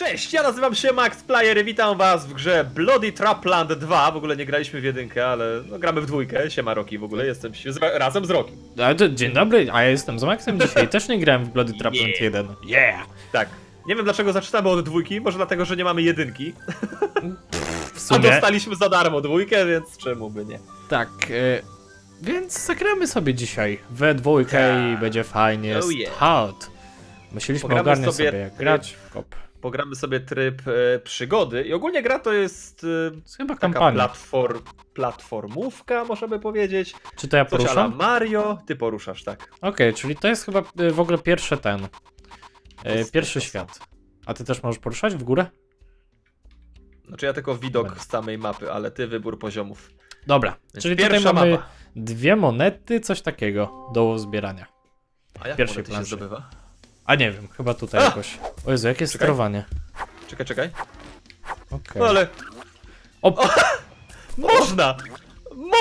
Cześć, ja nazywam się Max Player i witam was w grze Bloody Trapland 2. W ogóle nie graliśmy w jedynkę, ale no, gramy w dwójkę. Siema Roki w ogóle, jestem z, razem z Roki. A, dzień dobry, a ja jestem z Maxem dzisiaj. Też nie grałem w Bloody Trapland Yeah. 1. Yeah! Tak. Nie wiem dlaczego zaczynamy od dwójki, może dlatego, że nie mamy jedynki. W A sumie. dostaliśmy za darmo dwójkę, więc czemu by nie? Tak, e, więc zagramy sobie dzisiaj we dwójkę i Tak. będzie fajnie. Oh yeah. Musieliśmy Pogramy ogarniać sobie sobie, jak grać w kop. Pogramy sobie tryb e, przygody i ogólnie gra to jest e, To jest chyba taka kampania. platform, platformówka, możemy powiedzieć. Czy to ja Coś poruszam? Mario, ty poruszasz, tak. Okej, czyli to jest chyba e, w ogóle pierwszy ten. Jest pierwszy to świat. A ty też możesz poruszać w górę? Znaczy ja tylko widok z samej mapy, ale ty wybór poziomów. Dobra, Więc czyli tutaj pierwsza mamy mapa. dwie monety, coś takiego do zbierania. A jak pierwszej się zdobywa? A nie wiem, chyba tutaj A! jakoś. O Jezu, jakie Czekaj. sterowanie. Czekaj, czekaj. Okej. No ale O, można!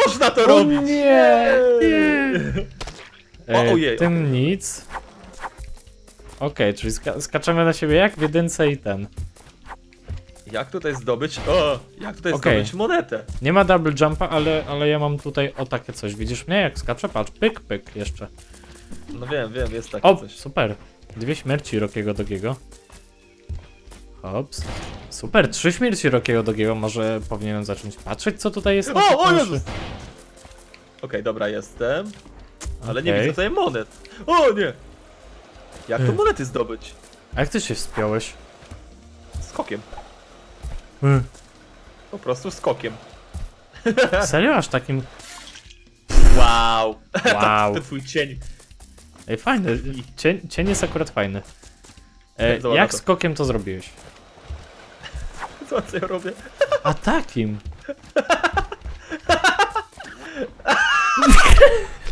Można to O robić! nie, nie. O, E, ojej. Tym nic. Okej, czyli ska skaczemy na siebie jak w jedynce i ten. Jak tutaj zdobyć? O! Jak tutaj Okej. zdobyć monetę? Nie ma double jumpa, ale, ale ja mam tutaj o takie coś. Widzisz mnie jak skaczę? Patrz, pyk, pyk jeszcze. No wiem, wiem, jest takie O, coś. super. Dwie śmierci Rokiego Dogiego. Hops. Super, trzy śmierci Rokiego Dogiego. Może powinienem zacząć patrzeć, co tutaj jest. O, o? Jezus! Okej, dobra, jestem. Ale nie Okej. widzę tutaj monet. O nie! Jak to monety zdobyć? A jak ty się wspiąłeś? Skokiem. Hmm. Po prostu skokiem. Serio? Aż takim... Wow! Wow. Ten twój cień. Ej, fajny. Cień, cień jest akurat fajny. E, Zobacz jak to. skokiem to zrobiłeś? Co, ja robię? A takim.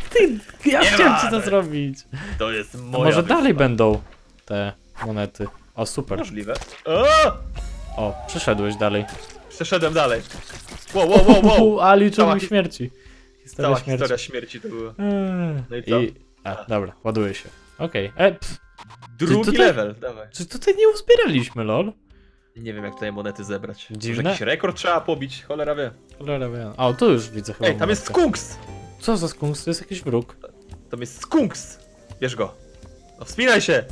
Ty, ja Nie chciałem ma, ci to zrobić. To jest A moja może dalej będą te monety. O, super. Możliwe. O! O, przeszedłeś dalej. Przeszedłem dalej. Wow, wow, wow, wow. U, a liczą Cała mi hi- śmierci. Historia Cała śmierci. historia śmierci to była. Eee. No i co? A, dobra, ładuje się. Okej. E, pff, Drugi tutaj- level, dawaj. Czy tutaj nie uzbieraliśmy, lol? Nie wiem jak tutaj monety zebrać. Może Dziwne. jakiś rekord trzeba pobić, cholera wie. Cholera wie. O, tu już widzę chyba Ej, tam jest skunks! Co za skunks? To jest jakiś wróg. Tam jest skunks! Bierz go. No wspinaj się!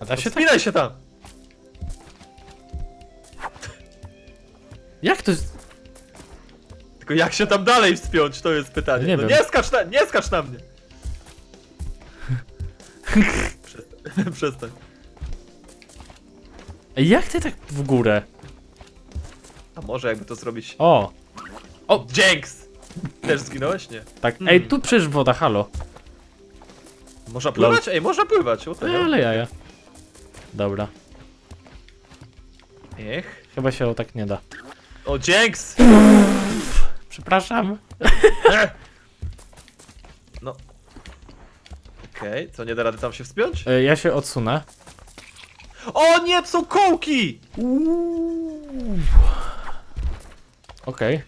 A da No, się tak... wspinaj się tam! Jak to jest... Tylko jak się tam dalej wspiąć, to jest pytanie. Nie no wiem. nie skacz na, nie skacz na mnie! Przestań. Przestań. Jak ty tak w górę? A może jakby to zrobić... O! O! Dzięks! Też zginąłeś? Nie. Tak, Hmm. ej, tu przecież woda, halo. Można pływać? Ej, można pływać, o Ej, ale jaja. Dobra, Ech. chyba się tak nie da. O, dzięks! Przepraszam. Ech. No. Okej, co nie da rady tam się wspiąć? E, ja się odsunę. O nie, to są kołki! Okej.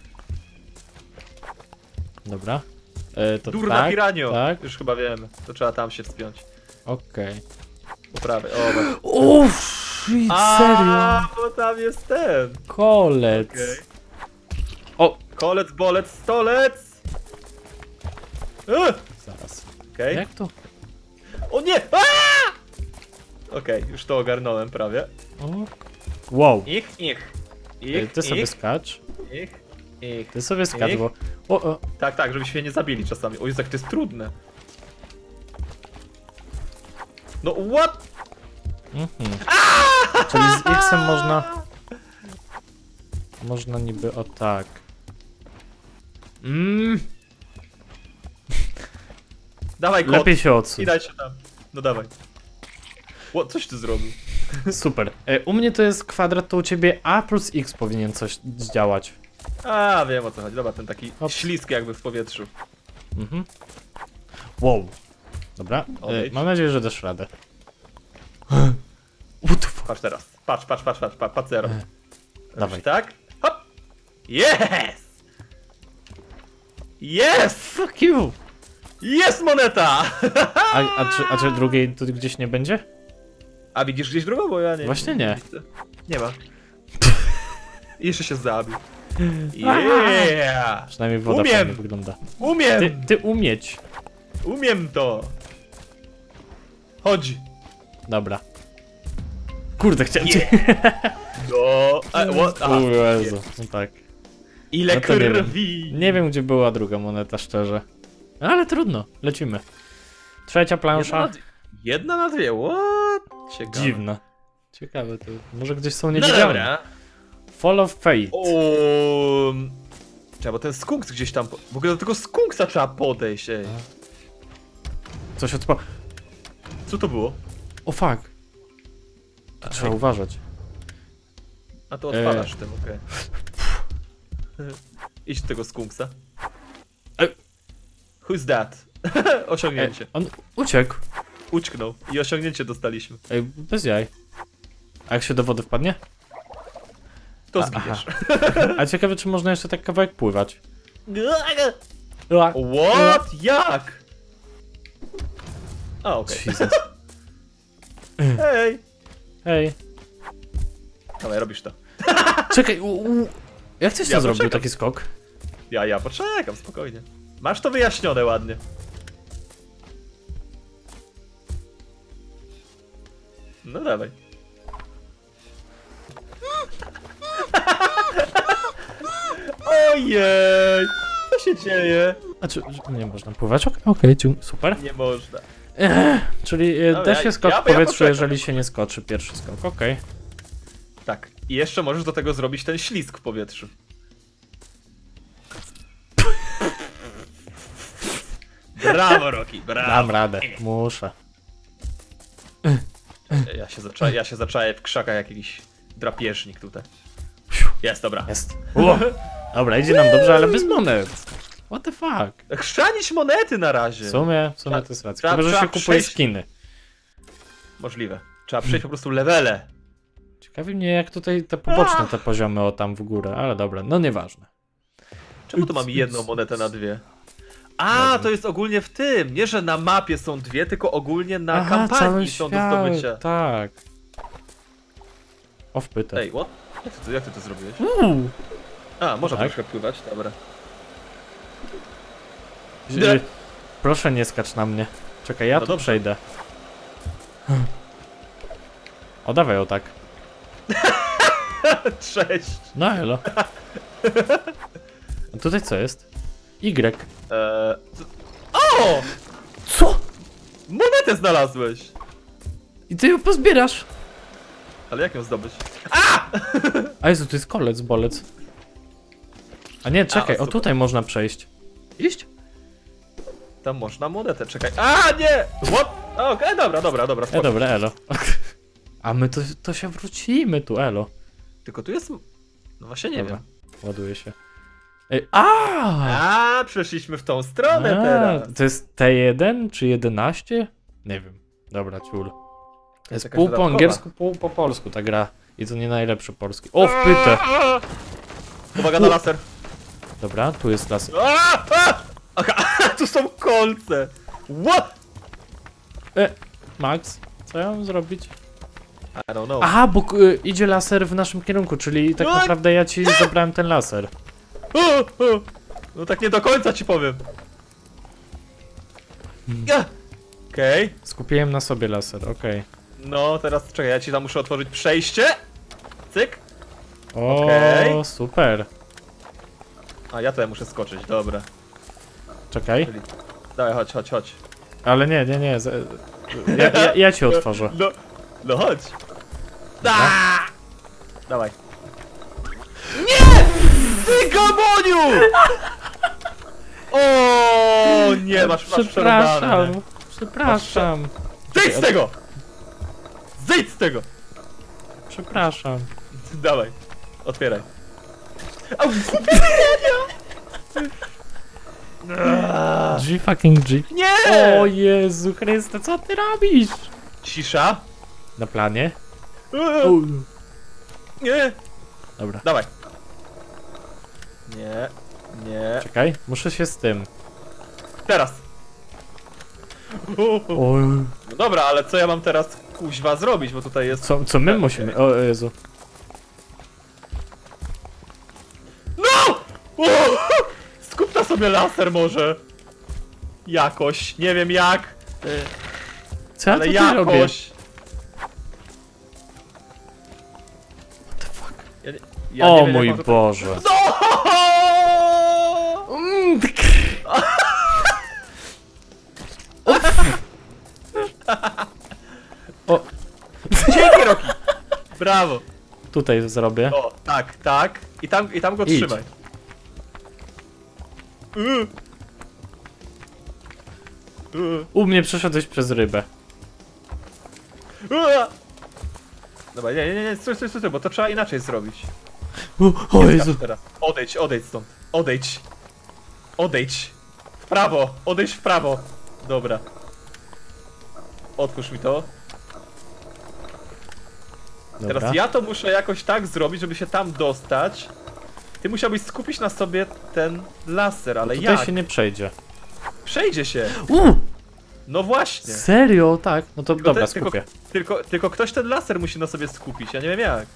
Dobra. E, to Durna tak, piranio! tak. Już chyba wiemy. To trzeba tam się wspiąć. Okej. Po prawej. O, właśnie. Uff, shit, serio. Bo tam jest ten. Kolec. Okej. O, Kolec, bolec, stolec! Ech, zaraz. Okej. Jak to? O nie! Aaa! Okej, już to ogarnąłem prawie. O. Wow. Ich, ich. Ich, Ty sobie ich, skacz. ich, ich. Ty sobie skacz, Ich. bo... O, o. Tak, tak, żeby się nie zabili czasami. O Jezu, jak to jest trudne. No what? Mhm. Czyli z X-em można... Można niby o tak. Mm, Dawaj kot, lepiej się odsuń. i daj się tam. No dawaj. Ło, coś ty zrobił. Super. E, u mnie to jest kwadrat, to u ciebie A plus X powinien coś zdziałać. A, wiem o co chodzi. Dobra, ten taki Hop. śliski jakby w powietrzu. Mhm. Wow. Dobra, e, mam nadzieję, że dasz radę. Fuck? Patrz teraz. Patrz, patrz, patrz, patrz, patrz, patrz robię. E, Dawaj. Tak? Hop! Yes! Yes! Fuck you! Jest moneta! A, a, czy, a czy drugiej tu gdzieś nie będzie? A widzisz gdzieś drugą, bo ja nie Właśnie nie. widzę. Nie ma. I jeszcze się zabił. Yeah! Przynajmniej woda Umiem. fajnie wygląda. Umiem! Ty, ty umieć. Umiem to! Chodź! Dobra. Kurde, chciałem cię... No! A, what? Aha, O Jezu, no tak. Ile No to nie wiem. krwi! Nie wiem, gdzie była druga moneta, szczerze. No, Ale trudno, lecimy. Trzecia Jedna plansza. na, dwie- jedna na dwie, what? Ciekawe. Dziwna. Ciekawe to. Może gdzieś są No niewidzialne. dobra. Fall of Fate. O, Trzeba, bo ten skunks gdzieś tam. po- W ogóle do tego skunksa trzeba podejść, ej. Coś odpa... Co to było? O fuck. To trzeba uważać. A to E. odpalasz tym, okej. Idź do tego skunksa. E. Who's that? Osiągnięcie. on uciekł. Ućknął i osiągnięcie dostaliśmy. Ej, bez jaj. A jak się do wody wpadnie? To A, zginiesz. A ciekawe, czy można jeszcze tak kawałek pływać. What? Jak? A, okej. Jesus. Hej! Hej. Dawaj, robisz to. Czekaj, u, u. jak Ja to zrobił, poczekam. taki skok? Ja, ja poczekam, spokojnie. Masz to wyjaśnione ładnie. No dawaj. Ojej! Co się dzieje? A czy, czy nie można pływać? Okej, okay, super. Nie można. Ech, czyli e, No, da ja- się skok ja- w ja powietrzu, poczekam. jeżeli się nie skoczy pierwszy skok. Okej. Tak. I jeszcze możesz do tego zrobić ten ślizg w powietrzu. Brawo, Rocky, brawo. Dam radę, muszę. Ja się, zaczaję, ja się zaczaję w krzakach jak jakiś drapieżnik tutaj. Jest, dobra. Jest. Ło. Dobra, idzie nam dobrze, ale bez monet. What the fuck? Chrzanić monety na razie. W sumie, w sumie to jest racja. Chyba, że się kupuje przejść- skiny. Możliwe. Trzeba przejść po prostu levele. Ciekawi mnie, jak tutaj te poboczne te poziomy o tam w górę, ale dobra, no nieważne. Czemu tu mam jedną monetę na dwie? A, to jest ogólnie w tym. Nie, że na mapie są dwie, tylko ogólnie na Aha, kampanii są do zdobycia. Tak. O wpytę. Ej, what? Jak ty, to- jak ty to zrobiłeś? Uuu. A, można Tak. troszkę pływać, dobra. Y, Proszę nie skacz na mnie. Czekaj, ja No tu dobrze. przejdę. O, dawaj o tak. Cześć. No elo. A tutaj co jest? Y. Eee, o! Co? Monetę znalazłeś! I ty ją pozbierasz? Ale jak ją zdobyć? A Jezu, to jest kolec, bolec. A nie, czekaj, o super. tutaj można przejść. Iść? Tam można monetę, czekaj. A, nie! What? A, Okej, dobra, dobra, dobra, E, spoko. dobra, elo. A my to, to się wrócimy tu, elo. Tylko tu jest... No właśnie nie Dobra, wiem. ładuje się. A! A, przeszliśmy w tą stronę A, teraz. To jest T1 czy 11? Nie wiem. Dobra, ciul. To jest jakaś pół po angielsku, pół po polsku ta gra. I to nie najlepszy polski. O, wpytę! Uwaga na laser. Dobra, tu jest las. A, a! Aha, tu są kolce. What? E, Max, co ja mam zrobić? I don't know. Aha, bo y, idzie laser w naszym kierunku, czyli tak naprawdę ja ci zabrałem ten laser. O, o. No tak nie do końca ci powiem. Ja. Okej. Skupiłem na sobie laser, okej. No, teraz czekaj, ja ci tam muszę otworzyć przejście. Cyk. O, Okej. super. A ja tutaj muszę skoczyć, dobra. Czekaj. Dawaj, chodź, chodź, chodź. Ale nie, nie, nie. Ja, ja, ja ci otworzę. No, no chodź. Da! Dawaj. Ty gaboniu! O nie, masz, masz. Przepraszam. Przepraszam. Zejdź z tego! Zejdź z tego! Przepraszam. Dawaj, otwieraj. Au, G fucking G. Nie! O Jezu Chryste, co ty robisz? Cisza. Na planie? Nie! Dobra, Dawaj. Nie, nie. czekaj, muszę się z tym. Teraz. O, No dobra, ale co ja mam teraz kuźwa zrobić, bo tutaj jest... Co, co my musimy? O Jezu. No! O! Skup na sobie laser może. Jakoś, nie wiem jak, Co ja ale tutaj robię? jakoś. What Ja, o wiem, mój mam to- Boże. No! Mm. O, Dzięki Roki! Brawo! tutaj zrobię. O, tak, tak. I tam, i tam go Idź. trzymaj. Y. U mnie przeszedłeś przez rybę. Dobra, nie, nie, nie, stój, stój, stój, bo to trzeba inaczej zrobić. O, Jezu. Teraz. Odejdź, odejdź stąd. Odejdź. Odejdź. W prawo, odejdź w prawo. Dobra. Otwórz mi to. Dobra. Teraz ja to muszę jakoś tak zrobić, żeby się tam dostać. Ty musiałbyś skupić na sobie ten laser, ale Tutaj jak? się nie przejdzie. Przejdzie się. U, No właśnie. serio, tak? No to Tylko dobra, te- tylko- skupię. Tylko, tylko ktoś ten laser musi na sobie skupić, ja nie wiem jak.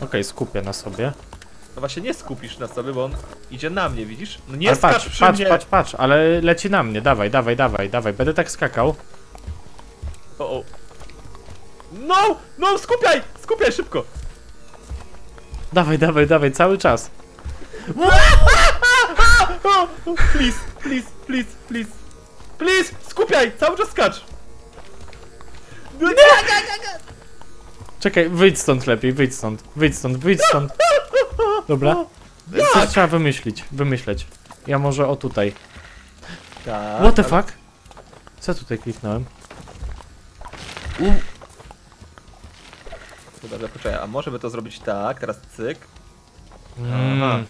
Okej, skupię na sobie. No właśnie nie skupisz na sobie, bo on idzie na mnie, widzisz? No nie ale skacz patrz, przy patrz, mnie. patrz, patrz, ale leci na mnie. Dawaj, dawaj, dawaj, dawaj. Będę tak skakał. O, o. No! No, skupiaj! Skupiaj szybko! Dawaj, dawaj, dawaj, cały czas. Please, please, please, please. Please, skupiaj! Cały czas skacz! No, nie, Czekaj, wyjdź stąd lepiej, wyjdź stąd, wyjdź stąd, wyjdź stąd. Dobra. Coś trzeba wymyślić, wymyśleć. Ja może o tutaj. Tak, What the ale- fuck? Co tutaj kliknąłem? No Dobra, poczekaj, a może by to zrobić tak, teraz cyk. Mm,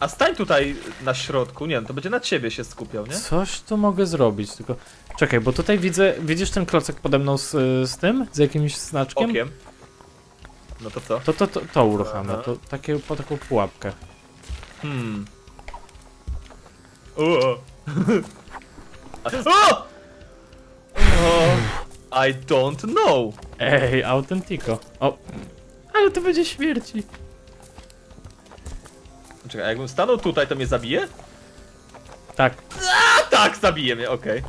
A stań tutaj na środku, nie no, to będzie na ciebie się skupiał, nie? coś tu mogę zrobić, tylko... Czekaj, bo tutaj widzę, widzisz ten klocek pode mną z, z tym? Z jakimś znaczkiem? Okiem. No to co? To, to, to, to uruchamia, to takie, po taką pułapkę. Hmm. O! A- o! I don't know. Ej, autentico. O, ale to będzie śmierci. Czekaj, a jakbym stanął tutaj, to mnie zabije? Tak. A tak, zabije mnie, okej.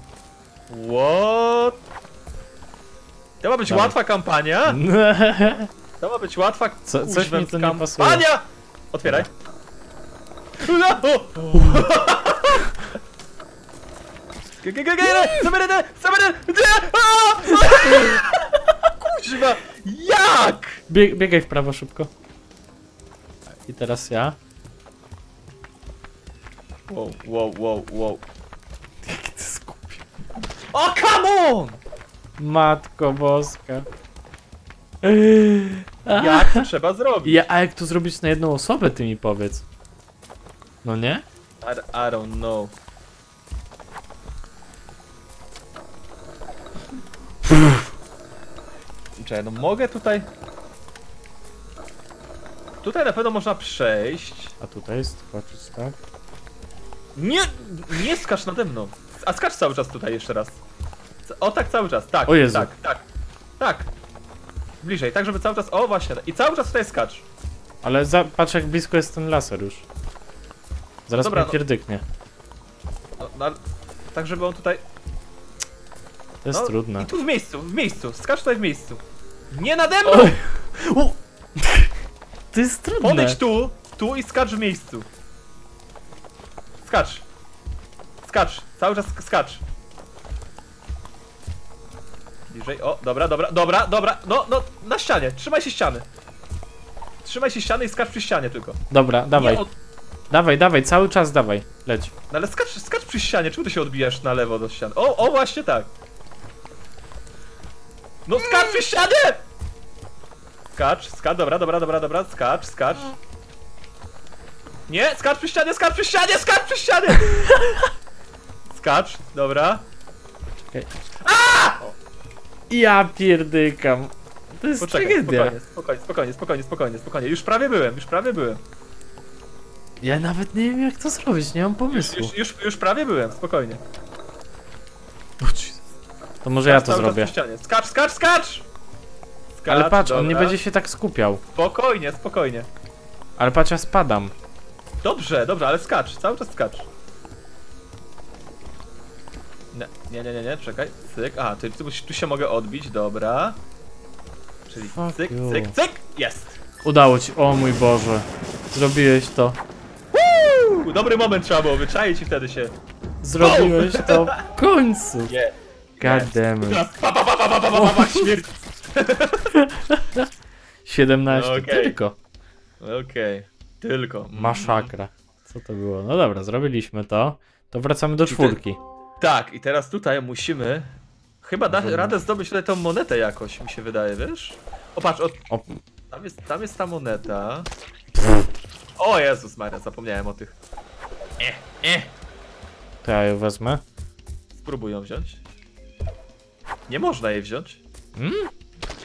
What? To ma być Dobra. łatwa kampania? To ma być łatwa Co- coś mi to nie pasuje. kampania! Otwieraj. No! Kuźwa, jak? Bieg, biegaj w prawo szybko. I teraz ja. Wow, wow, wow, wow. Jaki ty skupi. O, come on! Matko boska. Jak to trzeba zrobić? Ja, a jak to zrobić na jedną osobę, ty mi powiedz. No nie? I, I don't know. Czekaj, no mogę tutaj... Tutaj na pewno można przejść. A tutaj jest skoczyć, tak? Nie, nie skacz nade mną. A skacz cały czas tutaj jeszcze raz. O tak cały czas, tak. O Jezu. Tak, tak. Tak. Bliżej, tak żeby cały czas. O właśnie. I cały czas tutaj skacz. Ale za, patrz jak blisko jest ten laser już. Zaraz Dobra, mnie no. pierdyknie. No, no, tak żeby on tutaj. To jest No, trudne. I tu w miejscu, w miejscu. Skacz tutaj w miejscu. Nie nade mną! Oj. U. To jest trudne. Podejdź tu, tu i skacz w miejscu. Skacz. Skacz. Cały czas sk- skacz. Bliżej. O, dobra, dobra, dobra, dobra. No, no, na ścianie. Trzymaj się ściany. Trzymaj się ściany i skacz przy ścianie tylko. Dobra, dawaj. Od... Dawaj, dawaj, cały czas dawaj. Leć. no ale skacz, skacz przy ścianie. Czemu ty się odbijasz na lewo do ściany? O, o, właśnie tak. No skacz przy ścianie! Skacz, skacz, dobra, dobra, dobra, dobra, skacz, skacz. Nie, skacz przy ścianie, skacz przy ścianie, skacz przy ścianie! Skacz, dobra. Ja pierdykam. To jest Poczekaj, tragedia. spokojnie, spokojnie, spokojnie, spokojnie, spokojnie, spokojnie. Już prawie byłem, już prawie byłem. Ja nawet nie wiem jak to zrobić, nie mam pomysłu. już, już, już prawie byłem, spokojnie. To może ja to zrobię. Skacz, skacz, skacz! Skacz, Ale patrz, on nie dobra. będzie się tak skupiał. Spokojnie, spokojnie. Ale patrz, ja spadam. Dobrze, dobrze, ale skacz, cały czas skacz. Nie, nie, nie, nie, nie, czekaj. Cyk, aha, czyli tu, tu się mogę odbić, dobra. Czyli Fuck cyk, you. cyk, cyk, jest! Udało ci, o mój Boże. Zrobiłeś to. Uuu, dobry moment trzeba było wyczaić i wtedy się... Zrobiłeś to w końcu. Nie. God damn it. Teraz pa, pa, pa, pa, pa, pa, pa, pa, śmierć. 17 Okej. tylko. Okej, tylko. mm. Maszakra. Co to było? No dobra, zrobiliśmy to. To wracamy do czwórki. Tak, i teraz tutaj musimy... Chyba da radę zdobyć tutaj tą monetę jakoś, mi się wydaje, wiesz? O, patrz, o, O, Tam jest, tam jest ta moneta. O Jezus Maria, zapomniałem o tych. E, e. to ja ją wezmę. Spróbuj ją wziąć. Nie można jej wziąć. Mm?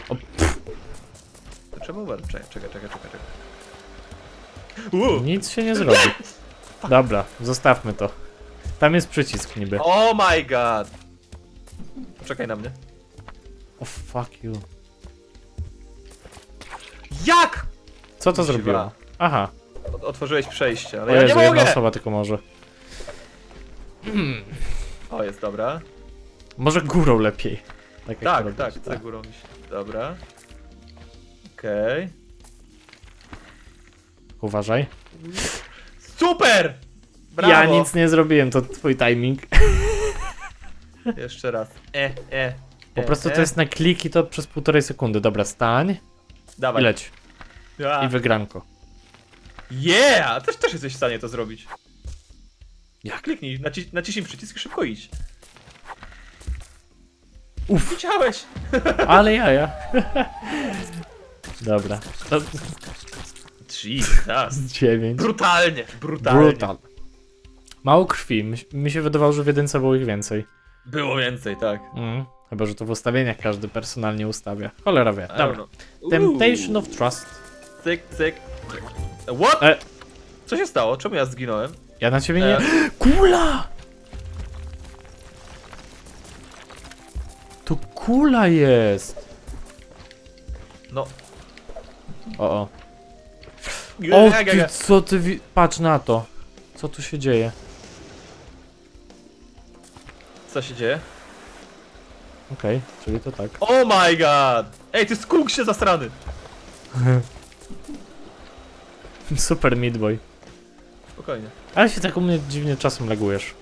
O, To trzeba uważać. Czekaj, czekaj, czekaj, czekaj. Nic się nie zrobi. Dobra, zostawmy to. Tam jest przycisk niby. Oh my god. Poczekaj na mnie. O fuck you. Jak? Co to Siwa. zrobiło? Aha, Ot- Otworzyłeś przejście, o ale ja Jezu, nie jedna mogę! osoba tylko może. O, jest dobra. Może górą lepiej. Tak, Tak, tak, tak, górą mi się. Dobra. Okej. Uważaj. Super! Brawo! Ja nic nie zrobiłem, to twój timing. Jeszcze raz. E, e. Po e, prostu e. to jest na kliki to przez półtorej sekundy. Dobra, stań Dawaj. i leć. Ja. I wygranko. Yeah! Też, też jesteś w stanie to zrobić. Jak? Kliknij, naci naciśnij przycisk i szybko idź. Uff. Widziałeś! Ale jaja. Dobra. To Jesus. 9. Brutalnie, brutalnie. Brutal. Mało krwi. Mi, się wydawało, że w jedynce było ich więcej. Było więcej, tak. Mm. Chyba, że to w ustawieniach każdy personalnie ustawia. Cholera wie. Dobra. Temptation of Trust. Cyk, cyk. What? E. Co się stało? Czemu ja zginąłem? Ja na ciebie nie... E. Kula! To kula jest! No. O, o. O, ty, co ty wi... Patrz na to. Co tu się dzieje? Co się dzieje? Okej, czyli to tak. Oh my god! Ej, ty skunk się zasrany! Super Meat Boy. Spokojnie. Ale się tak u mnie dziwnie czasem lagujesz.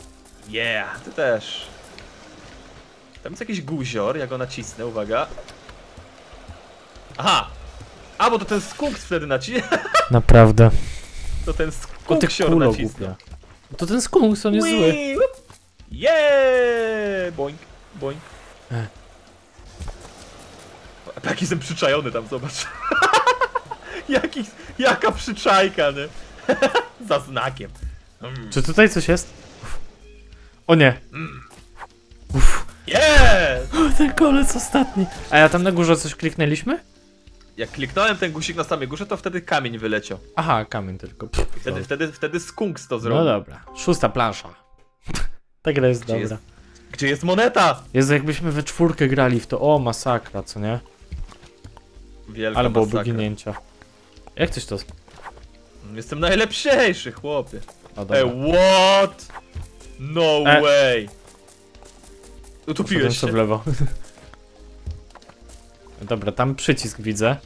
Yeah, ty też. Tam jest jakiś guzior, ja go nacisnę, uwaga. Aha! A, bo to ten skunks wtedy nacisnę. Naprawdę. To ten kulo nacisnę. głupia. To ten skunks, on jest zły. Yeah! Boink, boink. E. Jestem przyczajony tam, zobacz. Jaki, jaka przyczajka, nie? Za znakiem. Mm. Czy tutaj coś jest? O nie. Uff. Yeah! O, ten kolec ostatni. A ja tam na górze coś kliknęliśmy? Jak kliknąłem ten guzik na samej górze, to wtedy kamień wyleciał. Aha, kamień tylko. Pff, Wtedy, wtedy, wtedy skunks to No zrobił. dobra. Szósta plansza. Ta gra jest Gdzie dobra. jest- Gdzie jest moneta? Jezu, jakbyśmy we czwórkę grali w to. O, masakra, co nie? Wielka byłoby masakra. ginięcia. Jak coś to... Jestem najlepszy, chłopie. O, Ej, what? No E. way. Utopiłeś sobie w się. lewo. Dobra, tam przycisk widzę.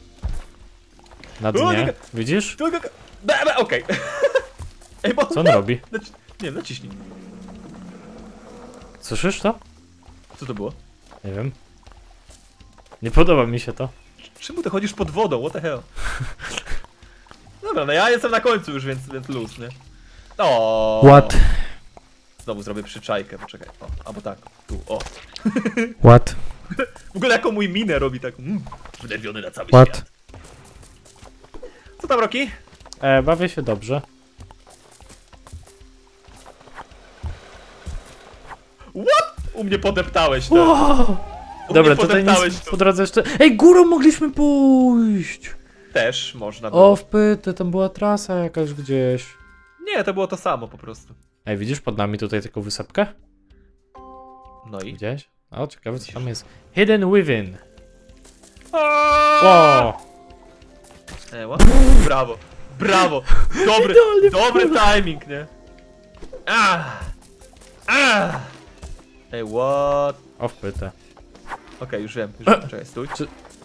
Na dnie. nie- Widzisz? Okej. Ej, bo... Co on robi? Naci... Nie, naciśnij. Słyszysz to? Co to było? Nie wiem. Nie podoba mi się to. Czemu ty chodzisz pod wodą? What the hell? Dobra, no ja jestem na końcu już, więc, więc luz, nie? O. Znowu zrobię przyczajkę, poczekaj. O, albo tak, tu, o. What? W ogóle jaką mój minę robi tak, mm, wnerwiony na cały What? świat. Co tam, Roki? E, bawię się dobrze. What? U mnie podeptałeś to. Wow! U Dobra, mnie tutaj podeptałeś nic to. po drodze jeszcze... Ej, górą mogliśmy pójść! Też można było. O, wpyty, tam była trasa jakaś gdzieś. Nie, to było to samo po prostu. Ej, widzisz pod nami tutaj taką wysepkę? No i? Widziałeś? O, ciekawe co tam jest. Hidden Within. O! E, what? Brawo, brawo, dobry, Idealnie dobry timing, nie? Ah! Ah! Ej, what? O, wpytę. Okej, już wiem, już wiem, czekaj, stój.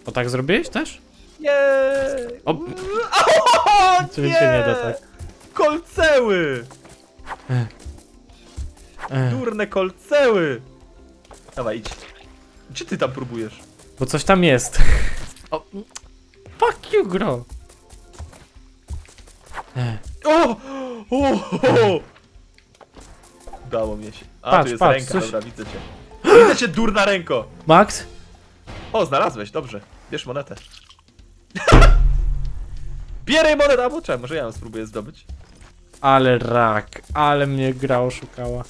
O, tak zrobiłeś też? Jej! O. O, Czyli się nie da tak. Kolceły! Ech, Durne kolceły! Dawaj, idź. Czy ty tam próbujesz? bo coś tam jest. O, fuck you, gro. O! O! o! Udało mi się. A, Patrz, tu jest patrz, ręka, coś- dobra, widzę cię. Widzę cię, durna ręko! Max? O, znalazłeś, dobrze. Bierz monetę. Bieraj monetę, albo czemu? Może ja ją spróbuję zdobyć. Ale rak, ale mnie gra oszukała.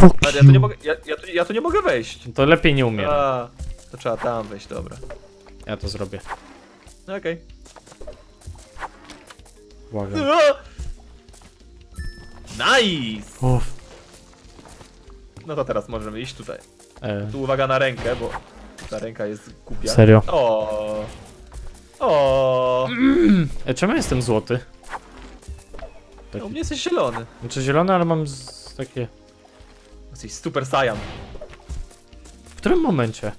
Fuck Ale ja tu nie mogę, ja, ja, tu, ja tu nie mogę wejść. To lepiej nie umieram. A, to trzeba tam wejść, dobra. Ja to zrobię. No, Okej. Błagam. Nice! Uff. No to teraz możemy iść tutaj. E, Tu uwaga na rękę, bo ta ręka jest głupia. serio. O. O. E, czemu jestem złoty? U Taki, mnie jesteś zielony. znaczy zielony, ale mam z, takie... Jesteś super saiyan. W którym momencie?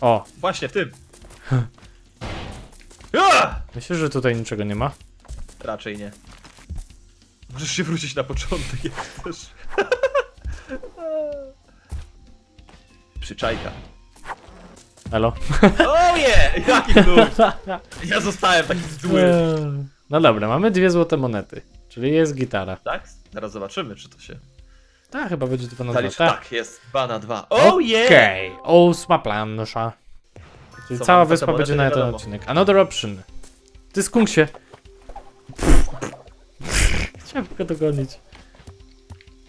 O, Właśnie w tym. Ah! myślę, że tutaj niczego nie ma. Raczej nie. Możesz się wrócić na początek, jak chcesz. Przyczajka. Elo? O nie! Jaki cud! Ja zostałem taki zły. No dobra, mamy dwie złote monety. Czyli jest gitara. Tak? Zaraz zobaczymy, czy to się Tak, chyba będzie dwa na dwa. zalicz. Tak. Tak, jest. 2 na 2. Oh yeah! Okej, ósma plansza. Czyli Co, cała mam wyspa będzie na wiadomo. odcinek. Another option. Ty skunksie. Chciałem go dogonić.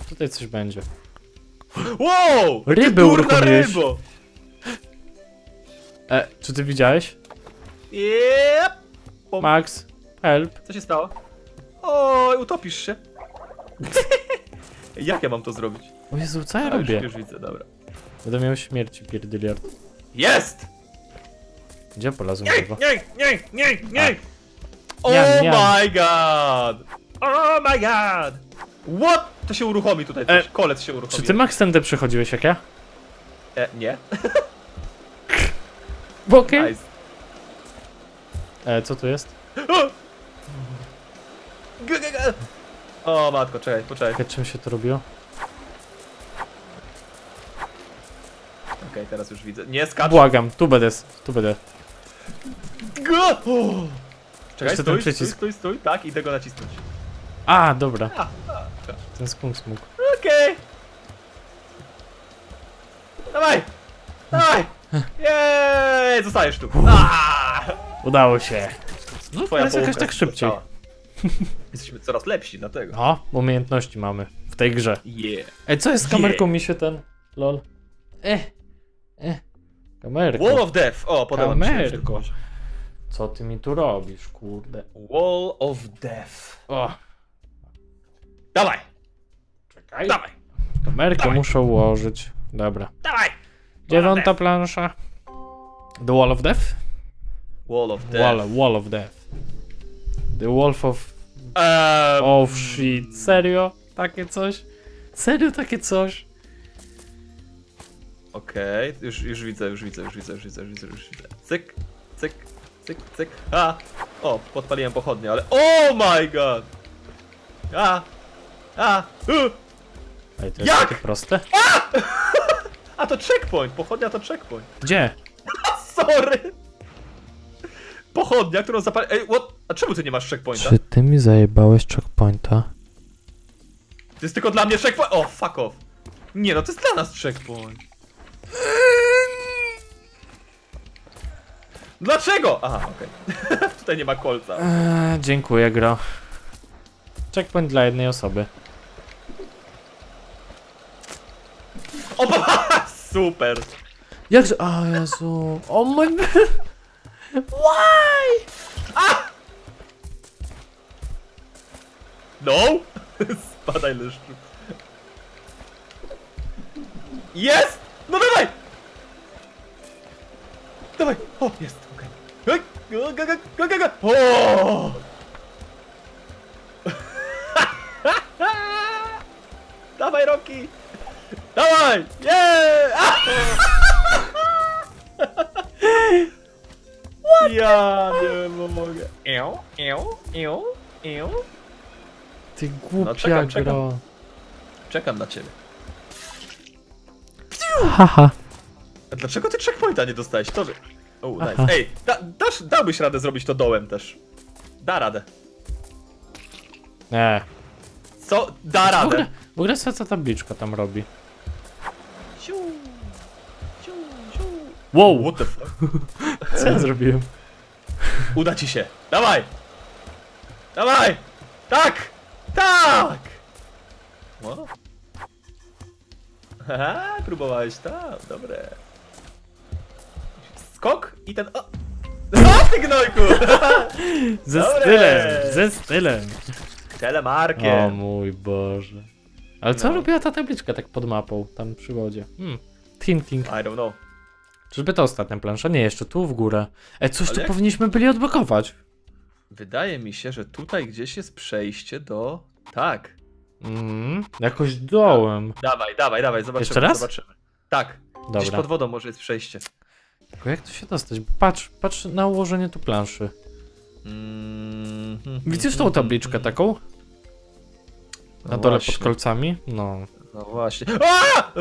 Tutaj coś będzie. Wow! Ryby Ty durna uruchomiłeś. rybo! E, czy ty widziałeś? Yep! Max, help. Co się stało? Oj, utopisz się. Jak ja mam to zrobić? O Jezu, co ja A, już, robię? już widzę, dobra. Będę miał śmierci, pierdyliard. Jest! Gdzie polazłem Nie, chyba? nie, nie, nie, nie! Oh niam. my god! Oh my god! What? To się uruchomi tutaj coś. E, Kolec się uruchomi. Czy ty Max tędy przechodziłeś jak ja? E, nie? Okej. Nice. E, co tu jest? G, g, g. o matko, czekaj, poczekaj. Czekaj, Czym się to robiło? Okej, teraz już widzę. Nie skacz! Błagam, tu będę, tu będę. Go! O! Czekaj, Jeszcze ten stój, przycisk. stój, stój, stój, tak, idę go nacisnąć. A, dobra. A, a, tak. Ten skunk smuk. Okej. Dawaj! Dawaj! Jej, zostajesz tu. Udało się. No, Twoja teraz jakoś połówka tak szybciej. dostała. Jesteśmy coraz lepsi, dlatego. O, umiejętności mamy w tej grze. Yeah. Ej, co jest z kamerką mi się ten? Lol. Eh, eh. Kamerko. Wall of Death. O, podoba. Kamerko. Co ty mi tu robisz, kurde? Wall of Death. O, Dawaj, czekaj. dawaj, Kamerkę Dawaj. muszę ułożyć. Dobra. dawaj. Dziewiąta plansza. The Wall of Death? Wall of Death. Wall, wall of Death. The Wolf of... Eee, Oh shit. Serio? Takie coś? Serio takie coś? Okej, już, już widzę, już widzę, już widzę, już widzę, już widzę, już widzę. Cyk, cyk, cyk, cyk. A! O, podpaliłem pochodnie, ale... Oh my god! A! A! U! Ej, to jest Jak? takie proste? A to checkpoint! Pochodnia to checkpoint. Gdzie? Sorry! Pochodnia, którą zapali... Ej, what? A czemu ty nie masz checkpointa? ty mi zajebałeś checkpointa? To jest tylko dla mnie checkpoint... O, fuck off. Nie no, to jest dla nas checkpoint. Dlaczego? Aha, okej. Tutaj nie ma kolca. Eee, dziękuję, gro. Checkpoint dla jednej osoby. O, super. Jakże... O Jezu... O mój... Why? Ah! No! Spadaj leszczu. Jest! No dawaj! Dawaj! O, jest, okej. Oj, go, go, go, go, go, go. O! Dawaj, Roki! Dawaj! Yeah! Ja nie mogę. Eł, eł, eł, eł. Ty głupia czekam, czekam. gra. Czekam na ciebie. Haha. A dlaczego ty checkpointa nie dostałeś? To, że... O, nice. Aha. Ej, da, dasz, dałbyś radę zrobić to dołem też. Da radę. Nie. Co? Da W ogóle, radę. w ogóle co ta tabliczka tam robi? Ciu, ciu, ciu. Wow, What the fuck? co ja zrobiłem? Uda ci się. Dawaj! Dawaj! Tak! Tak! Wow. Haha, próbowałeś tam, dobre. Skok i ten... O! A ty gnojku! Ze Dobre. stylem, ze stylem. O Telemarkiem. mój Boże. Ale co No. robiła ta tabliczka tak pod mapą, tam przy wodzie? Hmm. Thinking. I don't know. Czyżby to ostatnia plansza? Nie, jeszcze tu w górę. E, coś Ale tu jak- powinniśmy byli odblokować. Wydaje mi się, że tutaj gdzieś jest przejście do... Tak. Mm, jakoś dołem. Dawaj, dawaj, dawaj, zobaczymy. Jeszcze raz? Zobaczymy. Tak. Gdzieś Dobra. pod wodą może jest przejście. Tylko jak tu się dostać? Patrz, patrz na ułożenie tu planszy. Mm, Widzisz tą tabliczkę taką? No Na dole właśnie. pod kolcami? No. No właśnie. A!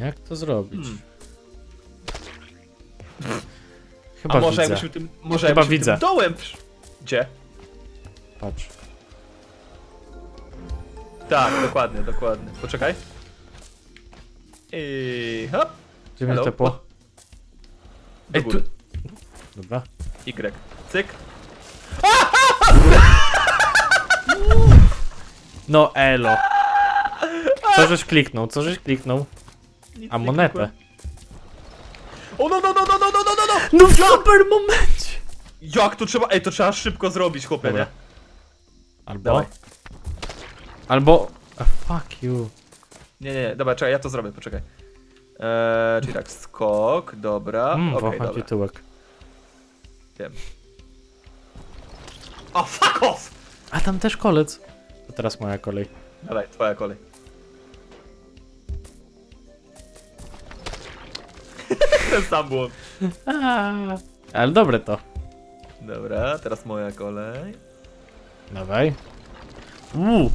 Jak to zrobić? Hmm. Chyba A może widzę. jakbyśmy tym, może Chyba jakbyśmy widzę. Tym dołem... przy- Gdzie? Patrz. Tak, dokładnie, dokładnie. Poczekaj. I hop. Gdzie mnie Hello? tepło? Do Ej, góry. tu... Dobra. Y. Cyk. No elo. Co żeś kliknął? Co żeś kliknął? Nic A nie monetę. klikłem. O no, no, no, no, no, no, no, no, no! No w super momencie! Jak to trzeba... Ej, to trzeba szybko zrobić, chłopie, nie? Albo... Dawaj. Albo... Oh, fuck you. Nie, nie, nie, dobra, czekaj, ja to zrobię, poczekaj. Eee, czyli tak, skok, dobra, mm, okej, okay, dobra. Wiem. O, oh, fuck off! A tam też kolec. To teraz moja kolej. Dawaj, twoja kolej. Ten sam błąd. A, ale dobre to. Dobra, teraz moja kolej. Dawaj. Uuu.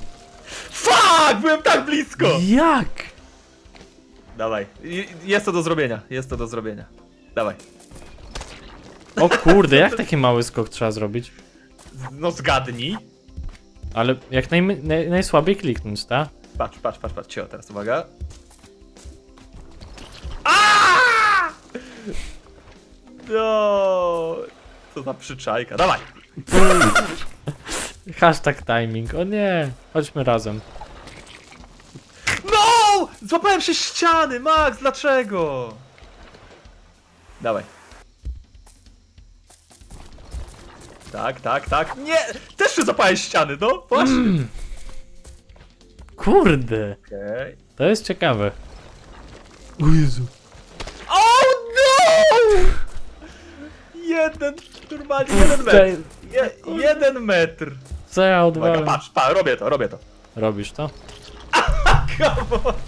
Fuck! Byłem tak blisko! Jak? Dawaj, jest to do zrobienia, jest to do zrobienia. Dawaj. O kurde, jak taki mały skok trzeba zrobić? No zgadnij. Ale jak naj, naj, najsłabiej kliknąć, tak? Patrz, patrz, patrz, patrz, cio, teraz uwaga. No, co za przyczajka. Dawaj! Hashtag timing. O nie, chodźmy razem. No! Złapałem się ściany, Max, dlaczego? Dawaj. Tak, tak, tak. Nie! Też się złapałeś ściany, no? Właśnie. Mm. Kurde, Okej. to jest ciekawe. O Jezu. No! Jeden, normalnie jeden metr. Je, jeden metr. Co ja Uwaga, odwałem? patrz, pa, robię to, robię to. Robisz to?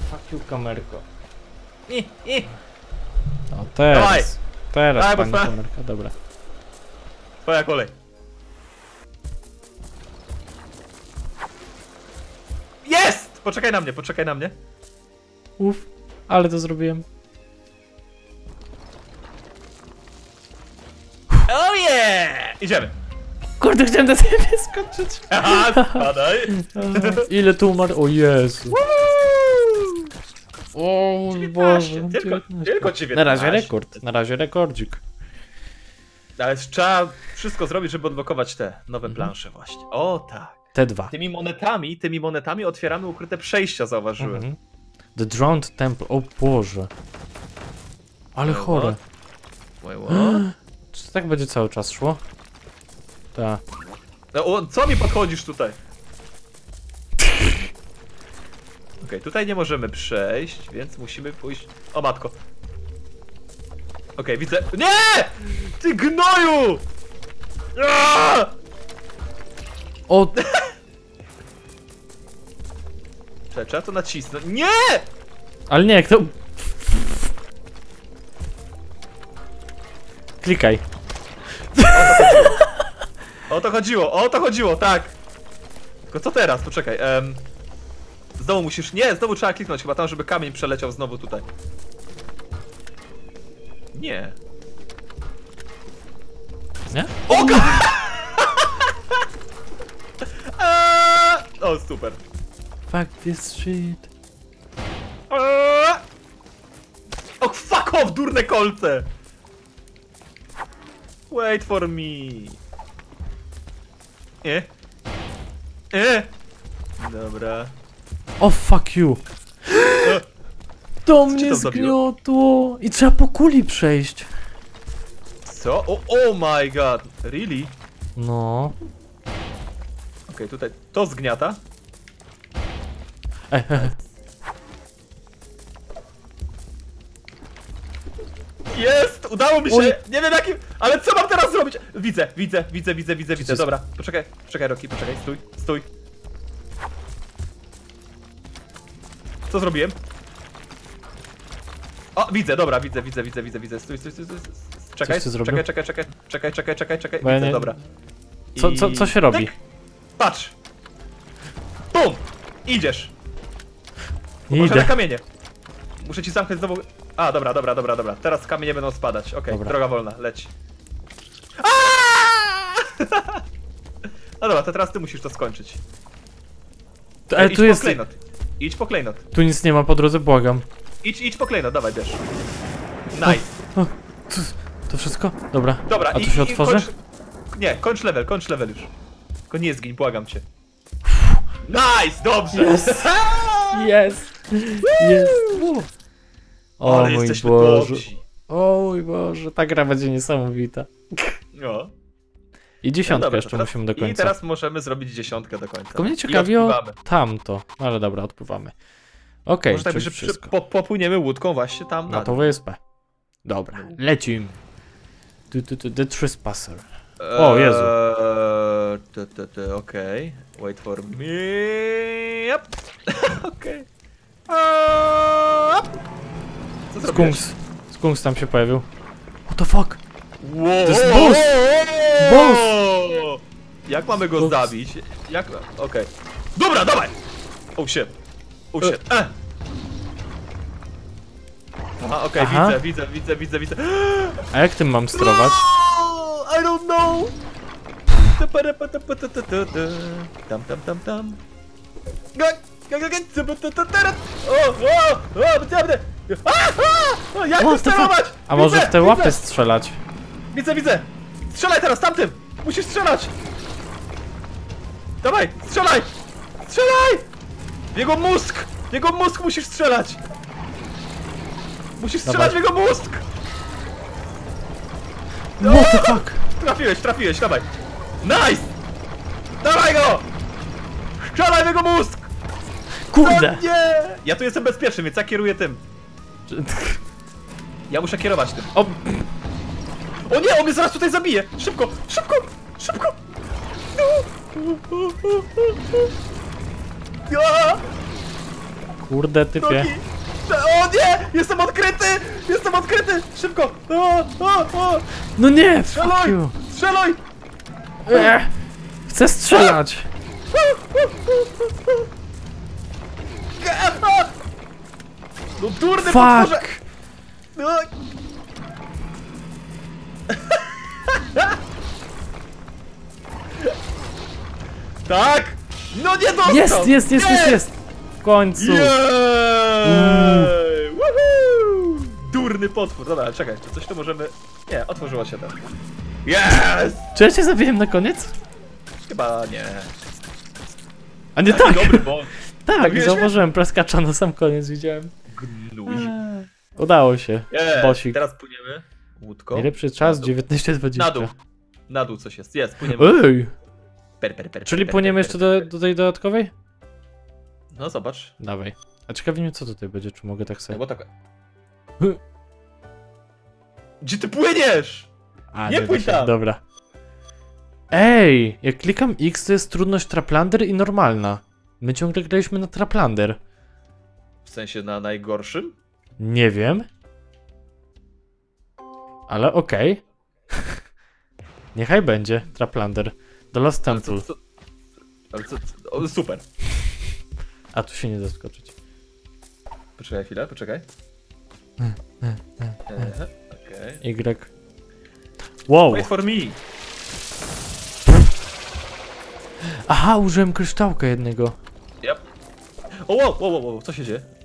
Fuck you, kamerko. I, i. O, teraz. Dawaj. Teraz, Dawaj, pani kamerka, dobra. Twoja kolej. Jest! Poczekaj na mnie, poczekaj na mnie. Uff, ale to zrobiłem. Oh yeah! Idziemy. Kurde, chciałem do ciebie skoczyć. Aha, spadaj. Ile tu umarł? O Jezu. O mój 19, Boże. tylko- 19. tylko Na 19. razie rekord, na razie rekordzik. Ale trzeba wszystko zrobić, żeby odblokować te nowe Mhm. plansze właśnie. O tak. Te dwa. Tymi monetami, tymi monetami otwieramy ukryte przejścia, zauważyłem. Mhm. The Drowned Temple, o Boże. Ale chore. Wait, what? Tak będzie cały czas szło? Tak. No, o, co mi podchodzisz tutaj? Okej, tutaj nie możemy przejść, więc musimy pójść... O matko. Okej, widzę... Nie! Ty gnoju! Aaaa! O, trzeba to nacisnąć. Nie! ale nie, jak to... Klikaj. O to chodziło, o to chodziło, tak. Tylko co teraz? Poczekaj. em, Znowu musisz. Nie, znowu trzeba kliknąć chyba tam, żeby kamień przeleciał znowu tutaj. Nie. Nie? O! Eee, O, super. Fuck this shit. Eee! O, fuck off, durne kolce! Wait for me. E? E? Dobra. O fuck you. E, To mnie zgniotło. I trzeba po kuli przejść. Co? O, oh my god. Really? No. Okej, tutaj to zgniata. Ej, Jest! Udało mi się! Oj. Nie wiem jakim. Ale co mam teraz zrobić? Widzę, widzę, widzę, widzę, widzę, widzę. jest? Dobra, poczekaj, poczekaj, Roki, poczekaj, stój, stój. Co zrobiłem? O, widzę, dobra, widzę, widzę, widzę, widzę, widzę. Stój, stój, stój, stój. stój. Czekaj, Coś ty zrobił? czekaj, czekaj, czekaj, czekaj, czekaj, czekaj, czekaj. Bo ja Widzę, nie- dobra. Co, co, co się robi? Tyk. Patrz! Bum! Idziesz! Może na idę. kamienie. Muszę ci zamknąć znowu. A, dobra, dobra, dobra, dobra. Teraz kamienie będą spadać. Okej, Dobra. droga wolna, leć. Aaaa! No dobra, to teraz ty musisz to skończyć. Ale idź tu po jest... klejnot. Idź po klejnot. Tu nic nie ma po drodze, błagam. Idź, idź po klejnot, dawaj, bierz. Nice. O, to, to wszystko? Dobra. Dobra, A i, tu się i otworzy? Kończ... Nie, kończ level, kończ level już. Tylko nie zgiń, błagam cię. Nice, dobrze! Jest. Jest! Jest! O Ale mój jesteśmy Boże. dobrzy. O mój Boże, ta gra będzie niesamowita. No. I dziesiątkę No dobra, jeszcze teraz- musimy do końca. I teraz możemy zrobić dziesiątkę do końca. Tylko mnie I ciekawi o odpływamy. tamto. No ale dobra, odpływamy. Okej, Może tak, że wszystko. po, popłyniemy łódką właśnie tam Na tą wyspę. Dobra, lecimy. Tu, tu, tu, the Trespasser. O, Jezu. Eee, te, te, okej. Wait for me. Yep. Okej. Eee, Co zrobiłeś? Skunks. Skunks tam się pojawił. What the fuck? Wow. To jest boss! Boss! Jak mamy go Boss. zabić? Jak... Okej. Dobra, dawaj! Oh shit. Oh shit. E. Aha, okej, Aha. widzę, widzę, widzę, widzę, widzę. A jak tym mam sterować? No, I don't know. Tam, tam, tam, tam. O, o, o, będę. A, a, a, Jak tu sterować? A może Widzę, w te łapy Widzę, strzelać? widzę, widzę. Strzelaj teraz, tamtym. Musisz strzelać. Dawaj, strzelaj. Strzelaj. W jego mózg. W jego mózg musisz strzelać. Musisz strzelać w jego mózg. What the fuck? Trafiłeś, trafiłeś, dawaj. Nice! Dawaj go! Strzelaj w jego mózg! Kurde! No nie! Ja tu jestem bezpieczny, więc ja kieruję tym. Ja muszę kierować tym. O, O nie, on mnie zaraz tutaj zabije! Szybko, szybko, szybko! Ja, kurde typie. nogi! O nie! Jestem odkryty! Jestem odkryty! Szybko! O, o, o! No nie, Strzelaj! Strzelaj! Ech, Chcę strzelać. No durny potworze! No. tak! No nie dostał! Jest, jest, jest, jest, jest! W końcu! Jej! Woohoo! Durny potwór. Dobra, czekaj, czy coś tu możemy... Nie, otworzyło się tam. Jest! Czy ja cię zabiłem na koniec? Chyba nie. A nie tak! Dobry bądź. Tak, Zabiłeś zauważyłem praskacza na sam koniec widziałem. Gnój. Udało się. Bosik. Teraz płyniemy łódką. Najlepszy czas Na dół. 19.20. Na dół. Na dół coś jest. Jest, płyniemy. Ej! Per, per, per, Czyli płyniemy jeszcze do, do tej dodatkowej? No zobacz. Dawaj. A ciekawi mnie co tutaj będzie, czy mogę tak No sobie... bo tak... Gdzie ty płyniesz? A, nie się. tam. Dobra. Ej, jak klikam X, to jest trudność Traplander i normalna. My ciągle graliśmy na Traplander. W sensie na najgorszym? Nie wiem. Ale okej. Niechaj będzie Traplander. The Lost Ale Temple. co, co, ale co, o, super. A tu się nie da skoczyć. Poczekaj chwilę, poczekaj. Okej. Y. Wow. Wait for me. Aha, użyłem kryształka jednego. Yep. O, wow, wow, wow, co się dzieje?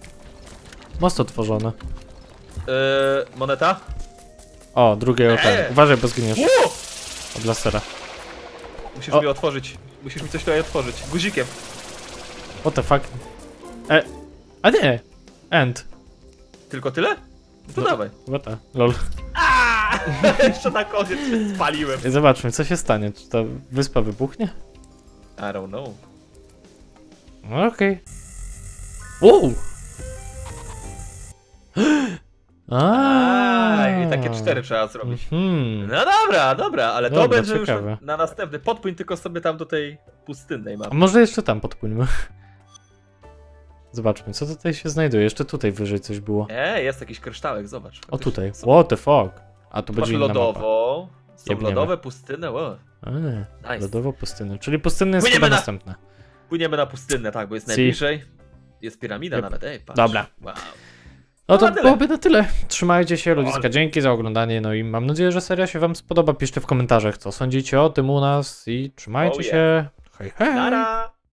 Most otworzony. Eee, moneta? O, drugiego ten. Eee. Uważaj, bo zginiesz Wow! od lasera. Musisz O. mi otworzyć. Musisz mi coś tutaj otworzyć. Guzikiem. What the fuck? E. A nie! End. Tylko tyle? No to No. dawaj. Chyba ta. Lol. Jeszcze na koniec się spaliłem. I zobaczmy, co się stanie. Czy ta wyspa wybuchnie? I don't know. No, Okej. Wow! A, i takie cztery trzeba zrobić. Hmm. No dobra, dobra, ale to Dobra, będzie ciekawe. już na następny. Podpłyń tylko sobie tam do tej pustynnej A mapy. może jeszcze tam podpłyńmy. Zobaczmy, co tutaj się znajduje. Jeszcze tutaj wyżej coś było. E, jest jakiś kryształek, zobacz. O tutaj. Są- What the fuck? A tu Masz będzie inna mapa. lodową. Są Jebniemy. lodowe pustyny, wow. A, Nice. lodowo pustyny. Czyli pustyny jest Płyniemy chyba na- następna. Płyniemy na pustynę, tak, bo jest Si. najbliżej. Jest piramida Yep. nawet, ej, patrz. Dobra. Wow. No to tyle. byłoby na tyle. Trzymajcie się, ludziska. Dzięki za oglądanie. No i mam nadzieję, że seria się wam spodoba. Piszcie w komentarzach, co sądzicie o tym u nas i trzymajcie Oh się. Hej, hej. Nara!